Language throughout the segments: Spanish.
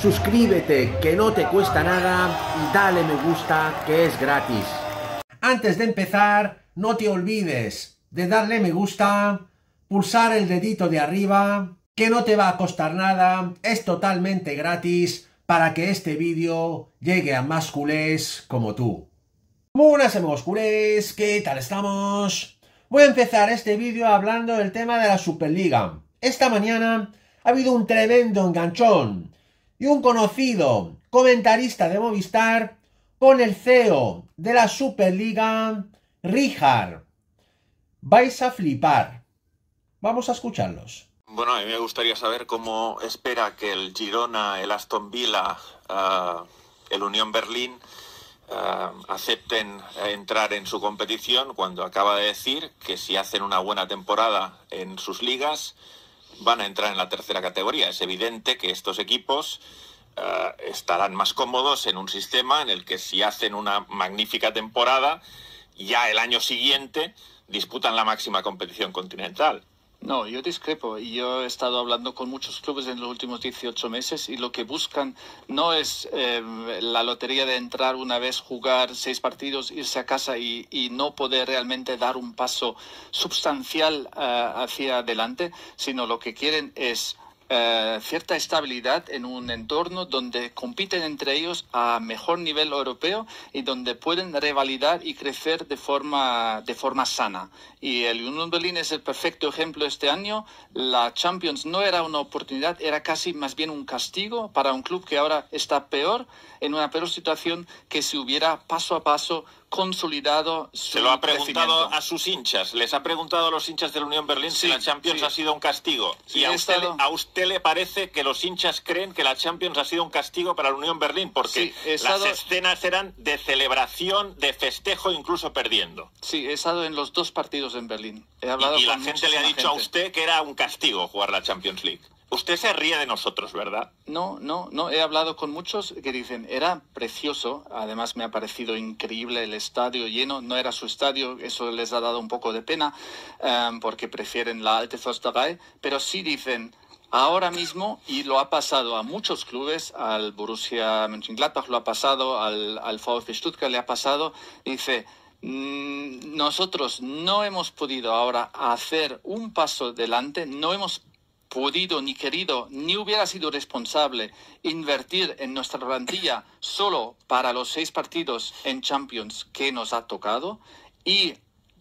suscríbete que no te cuesta nada y dale me gusta que es gratis. Antes de empezar, no te olvides de darle me gusta, pulsar el dedito de arriba, que no te va a costar nada, es totalmente gratis para que este vídeo llegue a más culés como tú. Buenas amigos culés, ¿qué tal estamos? Voy a empezar este vídeo hablando del tema de la Superliga. Esta mañana ha habido un tremendo enganchón y un conocido comentarista de Movistar con el CEO de la Superliga, Richard. Vais a flipar. Vamos a escucharlos. Bueno, a mí me gustaría saber cómo espera que el Girona, el Aston Villa, uh, el Unión Berlín uh, acepten entrar en su competición cuando acaba de decir que si hacen una buena temporada en sus ligas van a entrar en la tercera categoría. Es evidente que estos equipos uh, estarán más cómodos en un sistema en el que si hacen una magnífica temporada, ya el año siguiente disputan la máxima competición continental. No, yo discrepo. Yo he estado hablando con muchos clubes en los últimos 18 meses y lo que buscan no es eh, la lotería de entrar una vez, jugar seis partidos, irse a casa y, y no poder realmente dar un paso sustancial uh, hacia adelante, sino lo que quieren es Uh, cierta estabilidad en un entorno donde compiten entre ellos a mejor nivel europeo y donde pueden revalidar y crecer de forma, de forma sana. Y el Union Berlin es el perfecto ejemplo este año. La Champions no era una oportunidad, era casi más bien un castigo para un club que ahora está peor, en una peor situación que si hubiera paso a paso consolidado su Se lo ha preguntado a sus hinchas, les ha preguntado a los hinchas de la Unión Berlín Sí, si la Champions sí. ha sido un castigo. Sí, y a usted, estado- a usted le parece que los hinchas creen que la Champions ha sido un castigo para la Unión Berlín, porque Sí, las escenas eran de celebración, de festejo, incluso perdiendo. Sí, he estado en los dos partidos en Berlín. He hablado Y, y la gente le ha dicho a gente. usted que era un castigo jugar la Champions League. Usted se ríe de nosotros, ¿verdad? No, no, no. He hablado con muchos que dicen, era precioso. Además, me ha parecido increíble el estadio lleno. No era su estadio, eso les ha dado un poco de pena, em, porque prefieren la Alte Försterei. Pero sí dicen, ahora mismo, y lo ha pasado a muchos clubes, al Borussia Mönchengladbach lo ha pasado, al, al VfB Stuttgart le ha pasado, dice, "Mm, nosotros no hemos podido ahora hacer un paso delante, no hemos podido ni querido ni hubiera sido responsable invertir en nuestra plantilla solo para los seis partidos en Champions que nos ha tocado y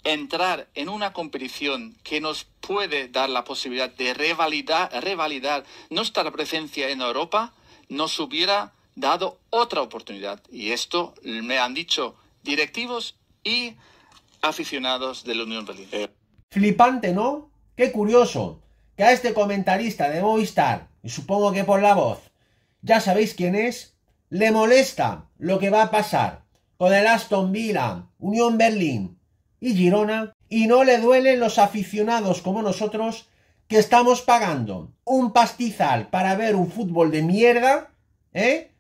entrar en una competición que nos puede dar la posibilidad de revalidar, revalidar nuestra presencia en Europa, nos hubiera dado otra oportunidad. Y esto me han dicho directivos y aficionados de la Unión Berlín. Flipante, ¿no? Qué curioso que a este comentarista de Movistar, y supongo que por la voz, ya sabéis quién es, le molesta lo que va a pasar con el Aston Villa, Unión Berlín y Girona, y no le duelen los aficionados como nosotros que estamos pagando un pastizal para ver un fútbol de mierda, ¿eh?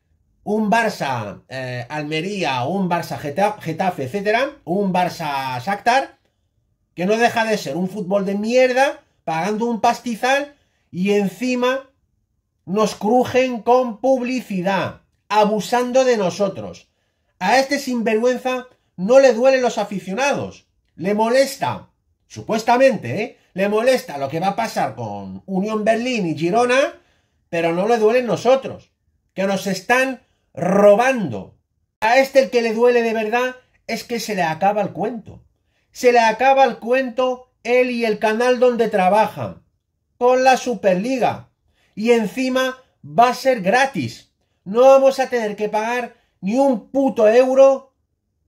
Un Barça eh, Almería, un Barça Geta- Getafe, etcétera, un Barça Shakhtar, que no deja de ser un fútbol de mierda, pagando un pastizal y encima nos crujen con publicidad, abusando de nosotros. A este sinvergüenza no le duelen los aficionados, le molesta, supuestamente, ¿eh? le molesta lo que va a pasar con Unión Berlín y Girona, pero no le duelen nosotros, que nos están robando. A este el que le duele de verdad es que se le acaba el cuento se le acaba el cuento él y el canal donde trabajan con la Superliga y encima va a ser gratis. No vamos a tener que pagar ni un puto euro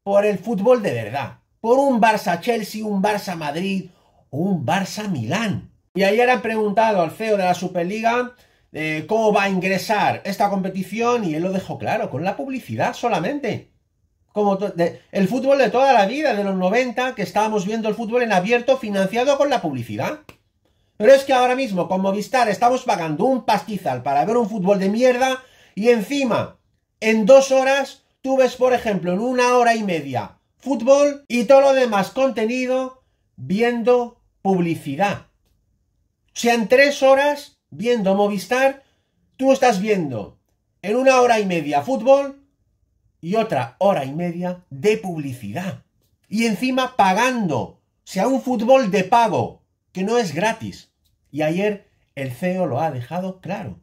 por el fútbol de verdad, por un Barça Chelsea, un Barça Madrid un Barça Milán. Y ayer han preguntado al CEO de la Superliga eh, cómo va a ingresar esta competición y él lo dejó claro, con la publicidad solamente como el fútbol de toda la vida, de los 90, que estábamos viendo el fútbol en abierto financiado con la publicidad. Pero es que ahora mismo con Movistar estamos pagando un pastizal para ver un fútbol de mierda y encima, en dos horas, tú ves, por ejemplo, en una hora y media, fútbol y todo lo demás contenido viendo publicidad. O sea, en tres horas, viendo Movistar, tú estás viendo en una hora y media fútbol y otra hora y media de publicidad. Y encima pagando, o sea, un fútbol de pago, que no es gratis. Y ayer el CEO lo ha dejado claro.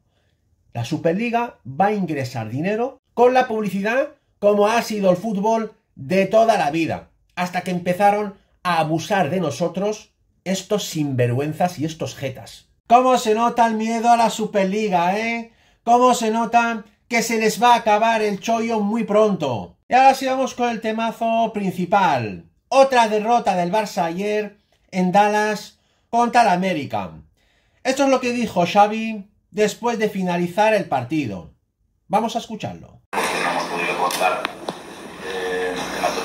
La Superliga va a ingresar dinero con la publicidad como ha sido el fútbol de toda la vida, hasta que empezaron a abusar de nosotros estos sinvergüenzas y estos jetas. ¿Cómo se nota el miedo a la Superliga, eh? ¿Cómo se nota que se les va a acabar el chollo muy pronto? Y ahora sí vamos con el temazo principal. Otra derrota del Barça ayer en Dallas contra el América. Esto es lo que dijo Xavi después de finalizar el partido. Vamos a escucharlo. Hemos podido contar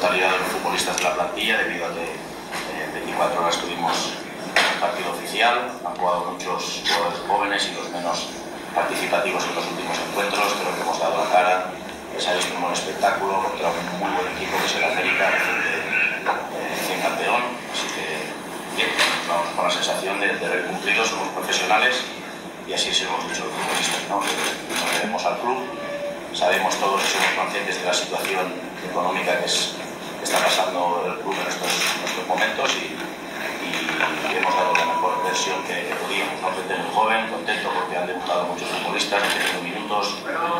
totalidad de los futbolistas de la plantilla debido a que en 24 horas tuvimos el partido oficial. Han jugado muchos jugadores jóvenes y los menos participativos en los últimos encuentros. Creo que hemos dado la cara. Se ha visto un buen espectáculo contra un muy buen equipo que es el América, reciente eh, campeón. Así que bien, vamos con la sensación de, de haber cumplido, somos profesionales y así dicho los futbolistas, ¿no? Nos debemos al club, sabemos todos y somos conscientes de la situación económica que, es, está pasando el club en estos, en estos momentos y, y, hemos dado la mejor versión que, podíamos. ¿no? Gente muy joven, contento porque han debutado muchos futbolistas, han tenido minutos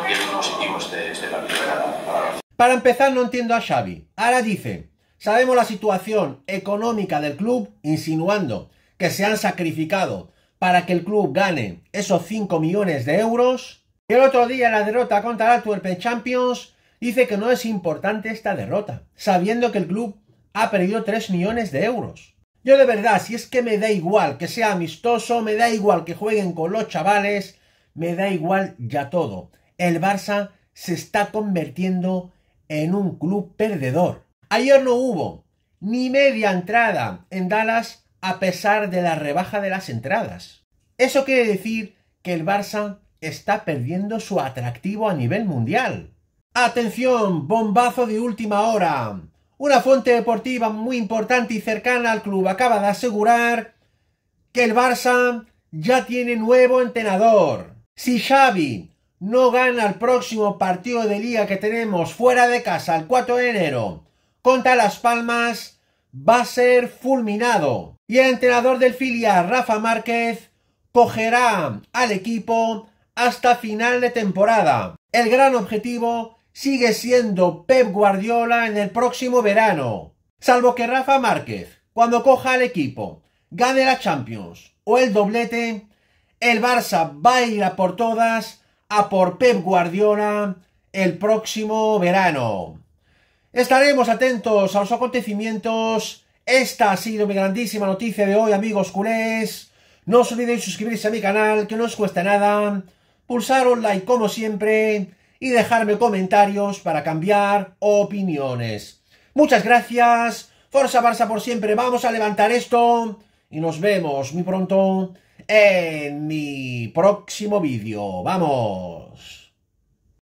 y es muy positivo este, este partido para, para empezar, no entiendo a Xavi. Ahora dice, sabemos la situación económica del club, insinuando que se han sacrificado para que el club gane esos 5 millones de euros. Y el otro día la derrota contra el Antwerp Champions dice que no es importante esta derrota, sabiendo que el club ha perdido 3 millones de euros. Yo de verdad, si es que me da igual que sea amistoso, me da igual que jueguen con los chavales, me da igual ya todo. El Barça se está convirtiendo en un club perdedor. Ayer no hubo ni media entrada en Dallas a pesar de la rebaja de las entradas. Eso quiere decir que el Barça está perdiendo su atractivo a nivel mundial. Atención, bombazo de última hora. Una fuente deportiva muy importante y cercana al club acaba de asegurar que el Barça ya tiene nuevo entrenador. Si Xavi no gana el próximo partido de liga que tenemos fuera de casa el 4 de enero contra Las Palmas, va a ser fulminado. Y el entrenador del filial, Rafa Márquez, cogerá al equipo hasta final de temporada. El gran objetivo sigue siendo Pep Guardiola en el próximo verano. Salvo que Rafa Márquez, cuando coja al equipo, gane la Champions o el doblete, el Barça va por todas a por Pep Guardiola el próximo verano. Estaremos atentos a los acontecimientos. Esta ha sido mi grandísima noticia de hoy, amigos culés. No os olvidéis suscribirse a mi canal, que no os cuesta nada. Pulsar un like como siempre y dejarme comentarios para cambiar opiniones. Muchas gracias. Forza Barça por siempre. Vamos a levantar esto. Y nos vemos muy pronto en mi próximo vídeo. ¡Vamos!